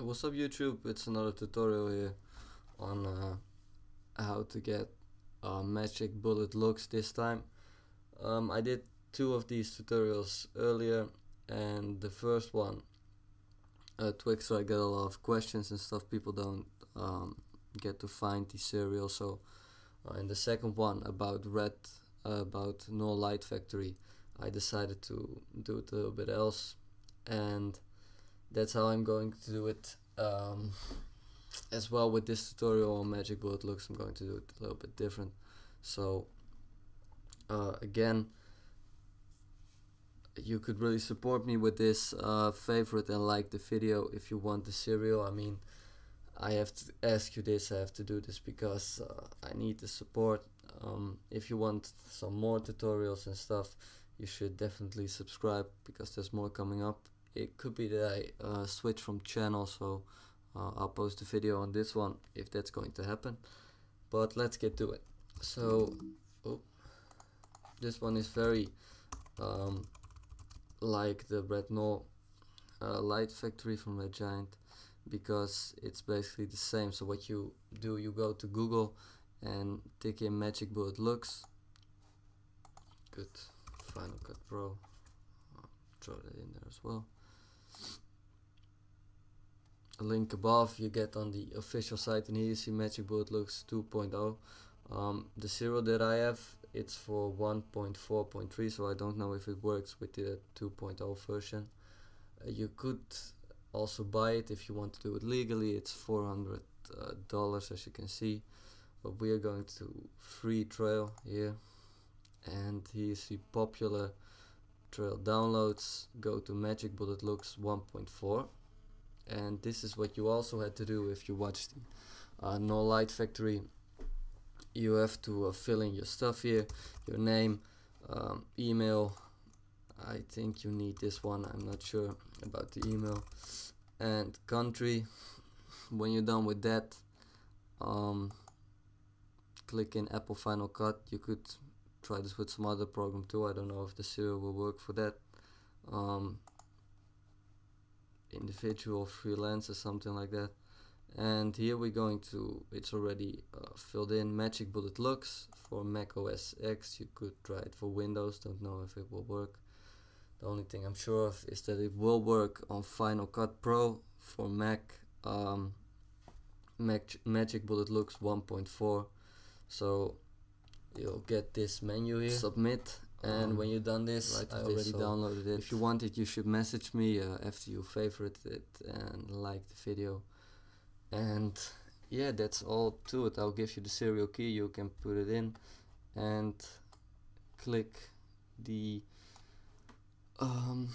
What's up YouTube? It's another tutorial here on uh, how to get uh, magic bullet looks this time. Um, I did two of these tutorials earlier and the first one uh, so I get a lot of questions and stuff people don't um, get to find the serial so uh, in the second one about red uh, about Knoll Light Factory I decided to do it a little bit else and that's how I'm going to do it um, as well with this tutorial on magic bullet looks I'm going to do it a little bit different. So uh, again you could really support me with this uh, favorite and like the video if you want the serial. I mean I have to ask you this I have to do this because uh, I need the support. Um, if you want some more tutorials and stuff you should definitely subscribe because there's more coming up it could be that I uh, switch from channel so uh, I'll post a video on this one if that's going to happen. But let's get to it. So oh, this one is very um, like the Red uh, light factory from Red Giant because it's basically the same. So what you do you go to Google and take in magic bullet looks. Good. Final Cut Pro. I'll throw that in there as well a link above you get on the official site and here you see Magic Bullet Looks 2.0 um, the zero that I have it's for 1.4.3 so I don't know if it works with the 2.0 version. Uh, you could also buy it if you want to do it legally. It's 400 uh, dollars as you can see. But we are going to free trail here. And here the popular trail downloads go to Magic Bullet Looks 1.4 and this is what you also had to do if you watched uh, Knoll Light Factory. You have to uh, fill in your stuff here your name um, email. I think you need this one I'm not sure about the email. And country. When you're done with that um, click in Apple Final Cut. You could try this with some other program too. I don't know if the serial will work for that um, individual freelance or something like that. And here we're going to it's already uh, filled in. Magic bullet looks for mac os x. You could try it for windows. Don't know if it will work. The only thing i'm sure of is that it will work on final cut pro for mac um, Mag magic bullet looks 1.4 so you'll get this menu here. Submit and um, when you're done this right I already this, so downloaded it. if you want it you should message me uh, after you favorite it and like the video. And yeah that's all to it. I'll give you the serial key you can put it in and click the um,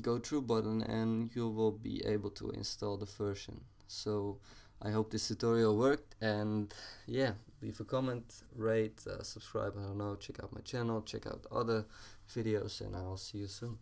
go through button and you will be able to install the version. So I hope this tutorial worked and yeah leave a comment rate uh, subscribe I don't know check out my channel check out other videos and I'll see you soon